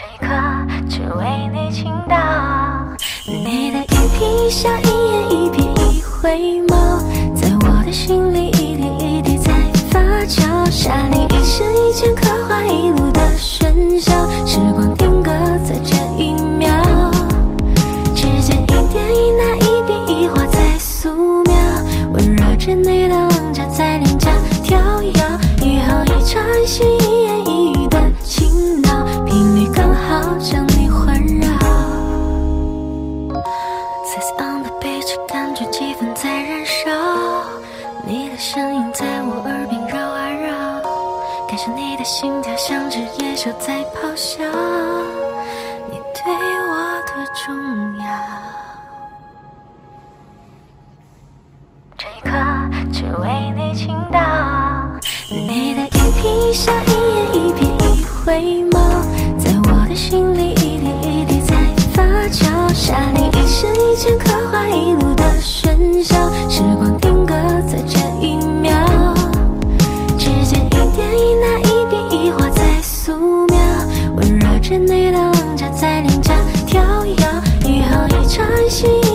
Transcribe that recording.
这一刻只为你倾倒。你的一颦一笑，一眼一瞥，一回眸，在我的心里一点一滴在发酵。沙砾一深一浅，刻画一路的将你环绕。Says on the beach，感觉气氛在燃烧，你的声音在我耳边绕啊绕，感受你的心跳像只野兽在咆哮，你对我多重要。这一刻只为你倾倒，你的一颦一笑，一眼一瞥，一回眸，心里一点一滴在发酵。沙砾一深一浅，刻画一路的喧嚣。时光定格在这一秒，指尖一点一捺，一笔一画在素描，温热着你的棱角在脸颊跳跃，一横一长一。